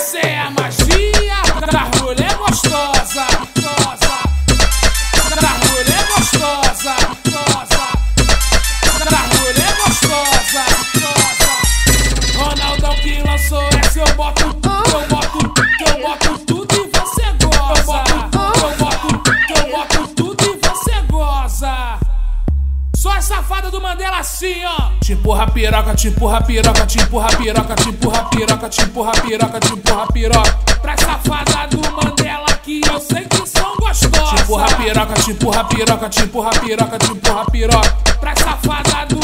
Essa é a magia da mulher gostosa, gostosa. Da mulher gostosa, gostosa. Da mulher gostosa, gostosa. Ronaldão que lançou essa eu boto, eu boto, eu boto tudo Safadas do Mandela assim, ó. Te empurra piroca, te empurra piroca, te empurra piroca, te empurra piroca, te empurra piroca, te empurra piroca. Pra safada do Mandela que eu sei que são gostosas. Te empurra piroca, te empurra piroca, te empurra piroca, te empurra piroca. Pra safada do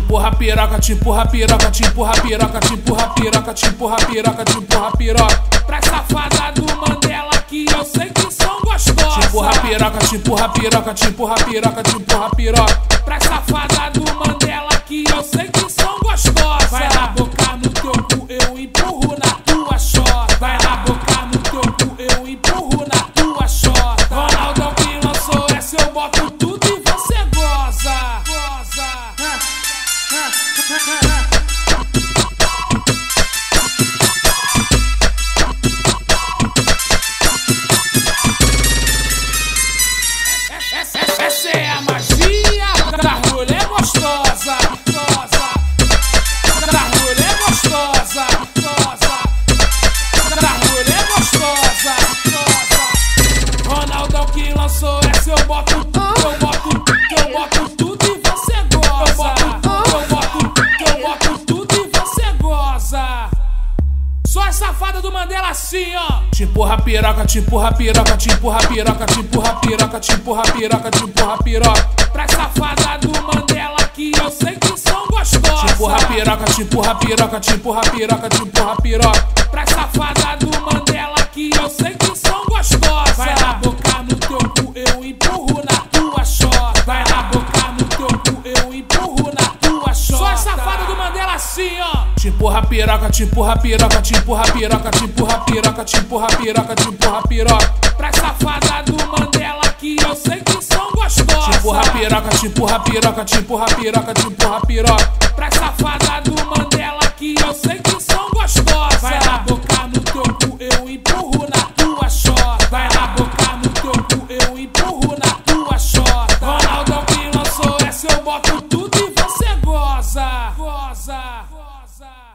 empurra piroca, te empurra piroca, te empurra piroca, te empurra piroca, te empurra piroca, te empurra piroca. Pra safada do Mandela que eu sei que são gostosas. Te empurra piroca, te empurra piroca, te empurra piroca, te empurra piroca. Pra safada do Mandela que eu sei que são gostosas. Vai na Essa é a magia da mulher gostosa, gostosa. Da mulher gostosa, gostosa. Da mulher gostosa, gostosa. Ronaldão que lançou essa eu boto, eu boto, do Mandela assim, ó. Te empurra piroca, te empurra piroca, te empurra piroca, te empurra piroca, te empurra piroca, te empurra piroca. Pra safada do Mandela que eu sei que são gostosas. Te empurra piroca, te empurra piroca, te empurra piroca, te empurra piroca. Pra safada do Mandela que eu sei que são gostosas. Vai na boca no teu cu, eu empurro na tua chota. Vai na boca no teu cu, eu empurro na tua chota. Só as safadas do Mandela assim, ó. Te empurra piroca, te empurra piroca, te empurra piroca, te empurra piroca, te empurra piroca, te empurra piroca. Pra safada do Mandela que eu sei que são gostosas. Te empurra piroca, te empurra piroca, te empurra piroca, te empurra piroca. Pra safada do Mandela que eu sei que são gostosas. Vai rabocar no teu cu, eu empurro na tua chota. Vai rabocar no teu cu, eu empurro na tua chota. Ronaldo que lançou essa eu boto tudo. outside.